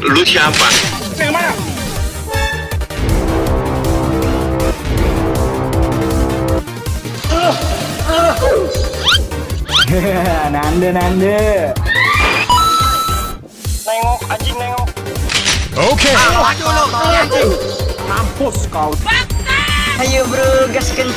Lu siapa? Nande nande. Nengok, anjing nengok. Okay. Aduh lu, anjing. Mampus kau. Ayo bro, gaskan